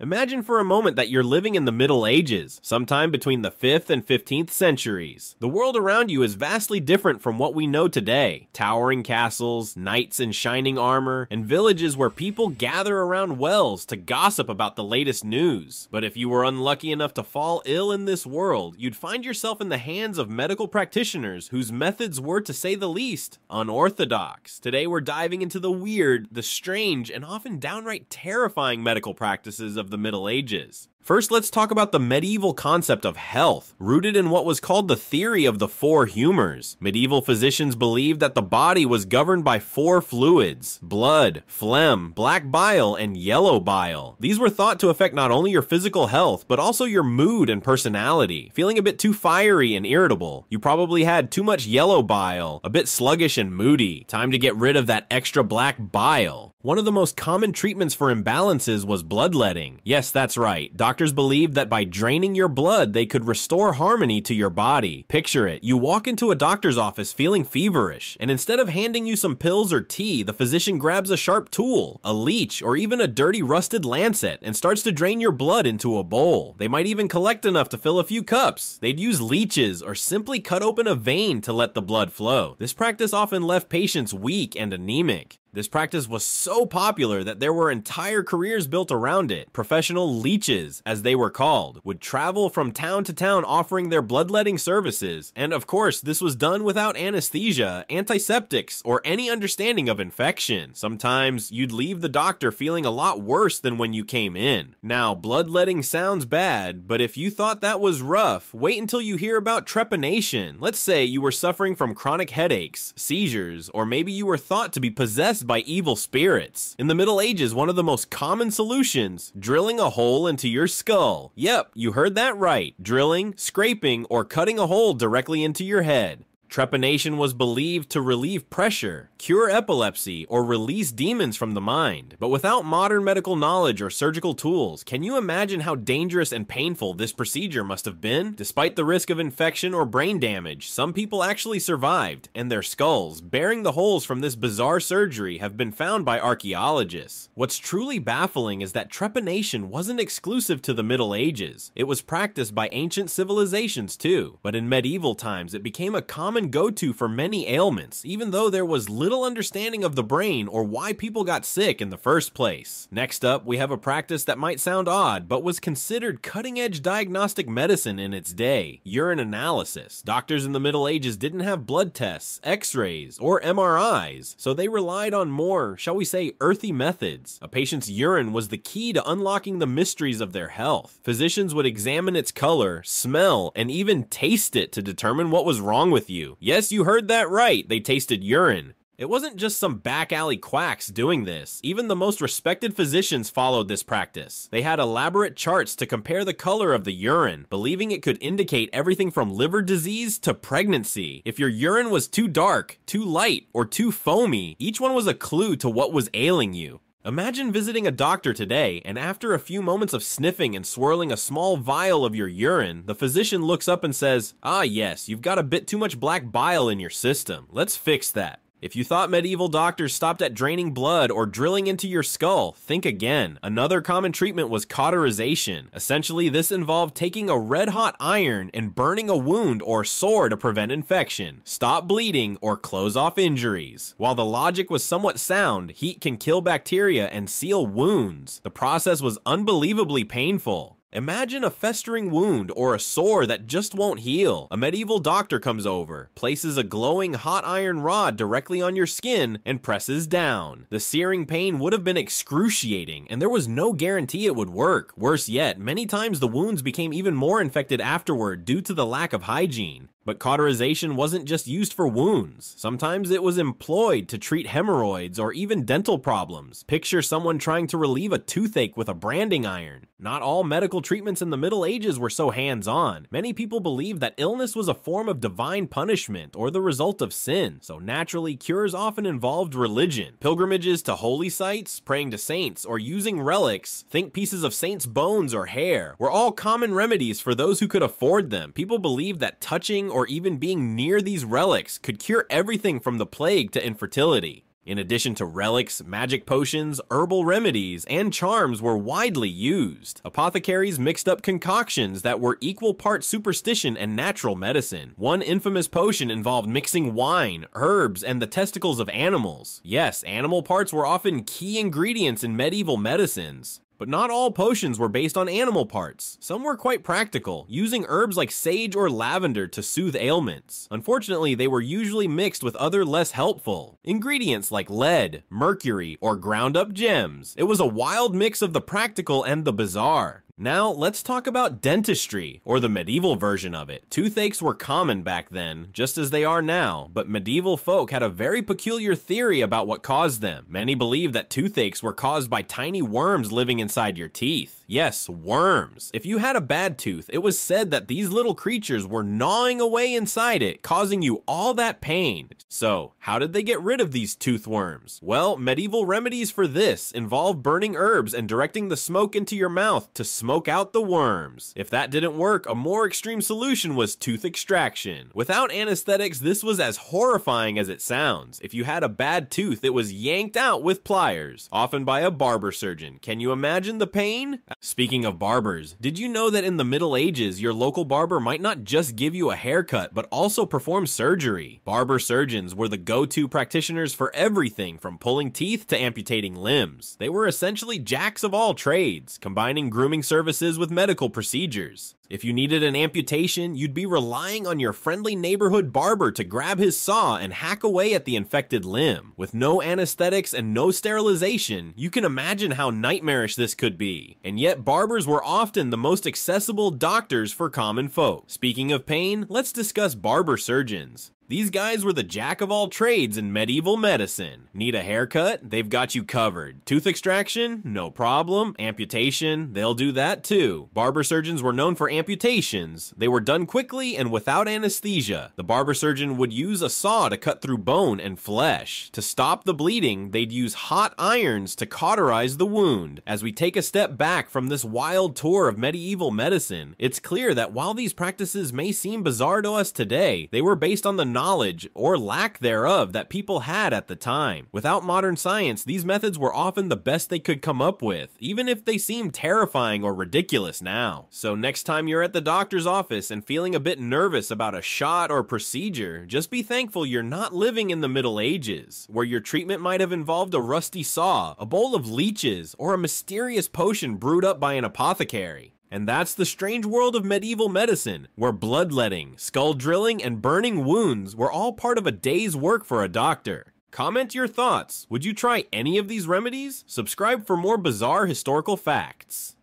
Imagine for a moment that you're living in the Middle Ages, sometime between the 5th and 15th centuries. The world around you is vastly different from what we know today. Towering castles, knights in shining armor, and villages where people gather around wells to gossip about the latest news. But if you were unlucky enough to fall ill in this world, you'd find yourself in the hands of medical practitioners whose methods were, to say the least, unorthodox. Today we're diving into the weird, the strange, and often downright terrifying medical practices of the Middle Ages. First, let's talk about the medieval concept of health, rooted in what was called the theory of the four humors. Medieval physicians believed that the body was governed by four fluids blood, phlegm, black bile, and yellow bile. These were thought to affect not only your physical health, but also your mood and personality. Feeling a bit too fiery and irritable, you probably had too much yellow bile, a bit sluggish and moody. Time to get rid of that extra black bile. One of the most common treatments for imbalances was bloodletting. Yes, that's right. Doctors believed that by draining your blood, they could restore harmony to your body. Picture it. You walk into a doctor's office feeling feverish, and instead of handing you some pills or tea, the physician grabs a sharp tool, a leech, or even a dirty rusted lancet, and starts to drain your blood into a bowl. They might even collect enough to fill a few cups. They'd use leeches or simply cut open a vein to let the blood flow. This practice often left patients weak and anemic. This practice was so popular that there were entire careers built around it. Professional leeches, as they were called, would travel from town to town offering their bloodletting services. And of course, this was done without anesthesia, antiseptics, or any understanding of infection. Sometimes you'd leave the doctor feeling a lot worse than when you came in. Now, bloodletting sounds bad, but if you thought that was rough, wait until you hear about trepanation. Let's say you were suffering from chronic headaches, seizures, or maybe you were thought to be possessed by evil spirits. In the Middle Ages, one of the most common solutions, drilling a hole into your skull. Yep, you heard that right. Drilling, scraping, or cutting a hole directly into your head. Trepanation was believed to relieve pressure, cure epilepsy, or release demons from the mind. But without modern medical knowledge or surgical tools, can you imagine how dangerous and painful this procedure must have been? Despite the risk of infection or brain damage, some people actually survived, and their skulls, bearing the holes from this bizarre surgery, have been found by archaeologists. What's truly baffling is that trepanation wasn't exclusive to the Middle Ages. It was practiced by ancient civilizations too, but in medieval times it became a common go-to for many ailments, even though there was little understanding of the brain or why people got sick in the first place. Next up, we have a practice that might sound odd, but was considered cutting-edge diagnostic medicine in its day, urine analysis. Doctors in the Middle Ages didn't have blood tests, x-rays, or MRIs, so they relied on more, shall we say, earthy methods. A patient's urine was the key to unlocking the mysteries of their health. Physicians would examine its color, smell, and even taste it to determine what was wrong with you. Yes, you heard that right, they tasted urine. It wasn't just some back alley quacks doing this. Even the most respected physicians followed this practice. They had elaborate charts to compare the color of the urine, believing it could indicate everything from liver disease to pregnancy. If your urine was too dark, too light, or too foamy, each one was a clue to what was ailing you. Imagine visiting a doctor today, and after a few moments of sniffing and swirling a small vial of your urine, the physician looks up and says, Ah, yes, you've got a bit too much black bile in your system. Let's fix that. If you thought medieval doctors stopped at draining blood or drilling into your skull, think again. Another common treatment was cauterization. Essentially, this involved taking a red hot iron and burning a wound or sore to prevent infection, stop bleeding, or close off injuries. While the logic was somewhat sound, heat can kill bacteria and seal wounds. The process was unbelievably painful. Imagine a festering wound or a sore that just won't heal. A medieval doctor comes over, places a glowing hot iron rod directly on your skin, and presses down. The searing pain would have been excruciating, and there was no guarantee it would work. Worse yet, many times the wounds became even more infected afterward due to the lack of hygiene. But cauterization wasn't just used for wounds. Sometimes it was employed to treat hemorrhoids or even dental problems. Picture someone trying to relieve a toothache with a branding iron. Not all medical treatments in the Middle Ages were so hands-on. Many people believed that illness was a form of divine punishment or the result of sin, so naturally cures often involved religion. Pilgrimages to holy sites, praying to saints, or using relics, think pieces of saints' bones or hair, were all common remedies for those who could afford them. People believed that touching or even being near these relics could cure everything from the plague to infertility. In addition to relics, magic potions, herbal remedies, and charms were widely used. Apothecaries mixed up concoctions that were equal part superstition and natural medicine. One infamous potion involved mixing wine, herbs, and the testicles of animals. Yes, animal parts were often key ingredients in medieval medicines. But not all potions were based on animal parts. Some were quite practical, using herbs like sage or lavender to soothe ailments. Unfortunately, they were usually mixed with other less helpful ingredients like lead, mercury, or ground up gems. It was a wild mix of the practical and the bizarre. Now, let's talk about dentistry, or the medieval version of it. Toothaches were common back then, just as they are now, but medieval folk had a very peculiar theory about what caused them. Many believed that toothaches were caused by tiny worms living inside your teeth. Yes, worms. If you had a bad tooth, it was said that these little creatures were gnawing away inside it, causing you all that pain. So, how did they get rid of these tooth worms? Well, medieval remedies for this involve burning herbs and directing the smoke into your mouth to smoke out the worms. If that didn't work, a more extreme solution was tooth extraction. Without anesthetics, this was as horrifying as it sounds. If you had a bad tooth, it was yanked out with pliers, often by a barber surgeon. Can you imagine the pain? Speaking of barbers, did you know that in the Middle Ages, your local barber might not just give you a haircut, but also perform surgery? Barber surgeons were the go-to practitioners for everything from pulling teeth to amputating limbs. They were essentially jacks of all trades, combining grooming services with medical procedures. If you needed an amputation, you'd be relying on your friendly neighborhood barber to grab his saw and hack away at the infected limb. With no anesthetics and no sterilization, you can imagine how nightmarish this could be. And yet barbers were often the most accessible doctors for common folk. Speaking of pain, let's discuss barber surgeons. These guys were the jack of all trades in medieval medicine. Need a haircut? They've got you covered. Tooth extraction? No problem. Amputation? They'll do that too. Barber surgeons were known for amputations. They were done quickly and without anesthesia. The barber surgeon would use a saw to cut through bone and flesh. To stop the bleeding, they'd use hot irons to cauterize the wound. As we take a step back from this wild tour of medieval medicine, it's clear that while these practices may seem bizarre to us today, they were based on the knowledge, or lack thereof, that people had at the time. Without modern science, these methods were often the best they could come up with, even if they seem terrifying or ridiculous now. So next time you're at the doctor's office and feeling a bit nervous about a shot or procedure, just be thankful you're not living in the Middle Ages, where your treatment might have involved a rusty saw, a bowl of leeches, or a mysterious potion brewed up by an apothecary. And that's the strange world of medieval medicine, where bloodletting, skull drilling, and burning wounds were all part of a day's work for a doctor. Comment your thoughts. Would you try any of these remedies? Subscribe for more bizarre historical facts.